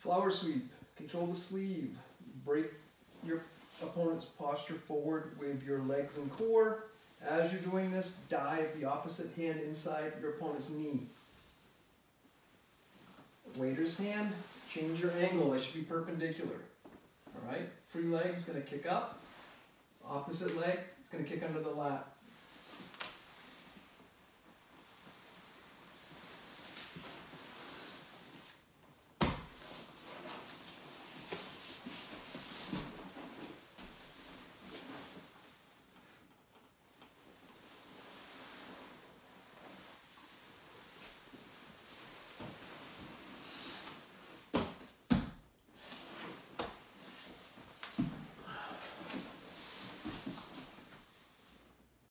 Flower sweep, control the sleeve. Break your opponent's posture forward with your legs and core. As you're doing this, dive the opposite hand inside your opponent's knee. Waiter's hand, change your angle, it should be perpendicular. Alright, free leg is gonna kick up, opposite leg is gonna kick under the lap.